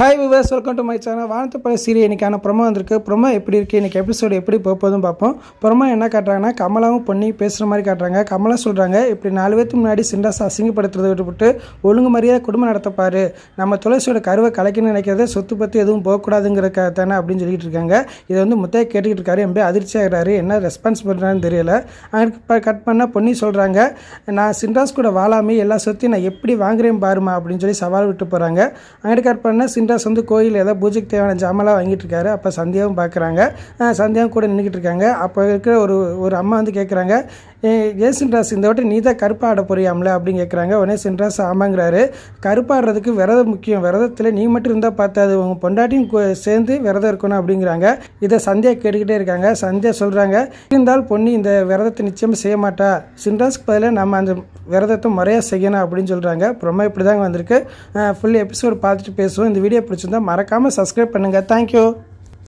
Hi viewers welcome to my channel வானத்து serial இன்னைக்கான promo வந்திருக்கு. ப்ரொமோ எப்படி இருக்குது இன்றைக்கி எபிசோடு எப்படி போகுதுன்னு பார்ப்போம். ப்ரொமோ என்ன காட்டுறாங்கன்னா கமலாவும் பொண்ணி பேசுகிற மாதிரி காட்டுறாங்க. கமலா சொல்கிறாங்க இப்படி நாலு பேருக்கு முன்னாடி சிண்டாஸ் அசிங்கப்படுத்துறதை விட்டுவிட்டு ஒழுங்கு மரியாதை குடும்பம் நடத்தப்பார் நம்ம துளசியோட கருவை கலைக்கணும்னு நினைக்கிறத சொத்து பற்றி எதுவும் போகக்கூடாதுங்கிறக்காக தானே அப்படின்னு சொல்லிட்டு இருக்காங்க. இதை வந்து முத்தைய கேட்டுக்கிட்டு இருக்காரு. எம்பே அதிர்ச்சி ஆகிறாரு. என்ன ரெஸ்பான்ஸ் பண்ணுறான்னு தெரியல. அங்கே கட் பண்ணால் பொன்னி சொல்கிறாங்க நான் சிண்டாஸ் கூட வாழாமே எல்லா சொத்தையும் நான் எப்படி வாங்குறேன் பாருமா அப்படின்னு சொல்லி சவால் விட்டு போகிறாங்க அங்கே கட் பண்ண சிண்டாஸ் வந்து கோயில் ஏதாவது பூஜைக்கு தேவையான ஜாமெல்லாம் வாங்கிட்டு இருக்காரு அப்போ சந்தியாவும் பார்க்குறாங்க சந்தியாவும் கூட நின்றுக்கிட்டு இருக்காங்க. அப்போ இருக்கிற ஒரு ஒரு அம்மா வந்து கேட்குறாங்க ஏ சின்ராஸ் இந்த வாட்டி நீ தான் கருப்பாட போறியாம்ல அப்படின்னு கேட்குறாங்க உடனே சின்ராஸ் ஆமாங்கிறாரு. கருப்பாடுறதுக்கு விரதம் முக்கியம். விரதத்தில் நீ மட்டும் இருந்தால் பார்த்தாது உங்கள் பொண்டாட்டியும் சேர்ந்து விரதம் இருக்கணும் அப்படிங்கிறாங்க. இதை சந்தியா கேட்டுக்கிட்டே இருக்காங்க. சந்தியா சொல்கிறாங்க இருந்தால் பொண்ணு இந்த விரதத்தை நிச்சயம் செய்ய மாட்டா. சின்ராஸ்க்கு பதிலாக நம்ம அந்த விரதத்தை முறையாக செய்யணும் அப்படின்னு சொல்கிறாங்க அப்புறமா இப்படி தாங்க வந்திருக்கு ஃபுல் எபிசோடு பார்த்துட்டு பேசுவோம். இந்த வீடியோ பிடிச்சிருந்தா மறக்காமல் சப்ஸ்கிரைப் பண்ணுங்கள் தேங்க்யூ